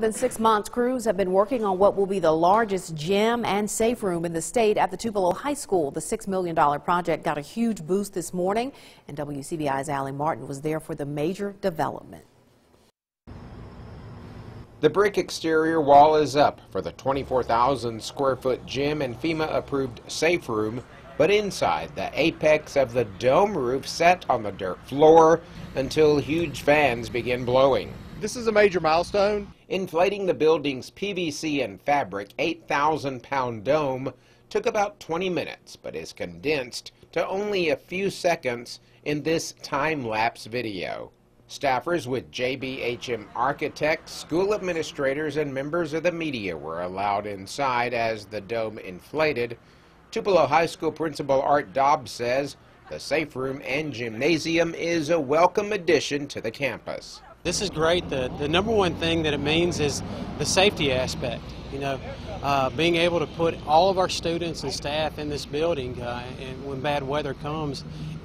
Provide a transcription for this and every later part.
than six months, crews have been working on what will be the largest gym and safe room in the state at the Tupelo High School. The $6 million project got a huge boost this morning, and WCBI's Allie Martin was there for the major development. The brick exterior wall is up for the 24,000 square foot gym and FEMA approved safe room, but inside the apex of the dome roof set on the dirt floor until huge fans begin blowing. This is a major milestone. Inflating the building's PVC and fabric 8,000 pound dome took about 20 minutes, but is condensed to only a few seconds in this time lapse video. Staffers with JBHM architects, school administrators, and members of the media were allowed inside as the dome inflated. Tupelo High School Principal Art Dobbs says the safe room and gymnasium is a welcome addition to the campus. This is great. The, the number one thing that it means is the safety aspect. You know, uh, being able to put all of our students and staff in this building uh, and when bad weather comes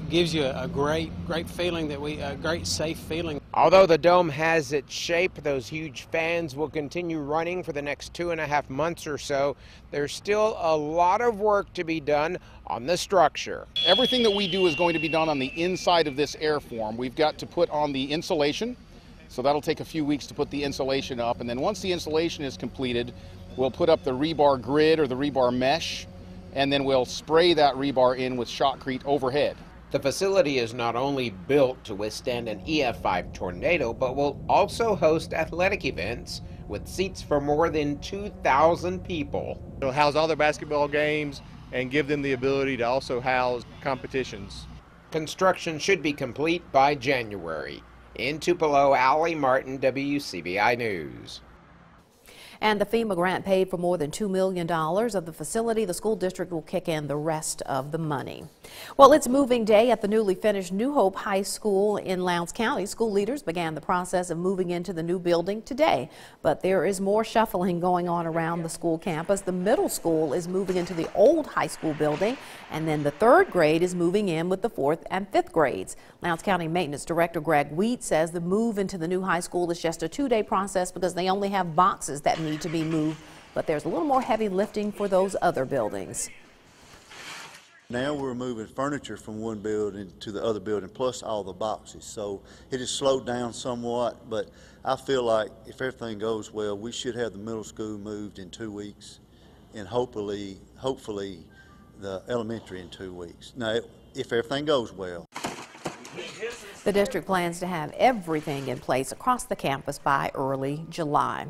gives you a, a great, great feeling that we, a great safe feeling. Although the dome has its shape, those huge fans will continue running for the next two and a half months or so. There's still a lot of work to be done on the structure. Everything that we do is going to be done on the inside of this airform. We've got to put on the insulation, so that'll take a few weeks to put the insulation up. And then once the insulation is completed, we'll put up the rebar grid or the rebar mesh, and then we'll spray that rebar in with shotcrete overhead. The facility is not only built to withstand an EF5 tornado, but will also host athletic events with seats for more than 2,000 people. It'll house all their basketball games and give them the ability to also house competitions. Construction should be complete by January. In Tupelo, Allie Martin, WCBI News. And the FEMA grant paid for more than $2 million of the facility. The school district will kick in the rest of the money. Well, it's moving day at the newly finished New Hope High School in Lowndes County. School leaders began the process of moving into the new building today, but there is more shuffling going on around the school campus. The middle school is moving into the old high school building, and then the third grade is moving in with the fourth and fifth grades. Lowndes County Maintenance Director Greg Wheat says the move into the new high school is just a two-day process because they only have boxes that need to be moved, but there's a little more heavy lifting for those other buildings. Now we're moving furniture from one building to the other building, plus all the boxes. So it has slowed down somewhat, but I feel like if everything goes well, we should have the middle school moved in two weeks, and hopefully, hopefully, the elementary in two weeks. Now, if everything goes well. The district plans to have everything in place across the campus by early July.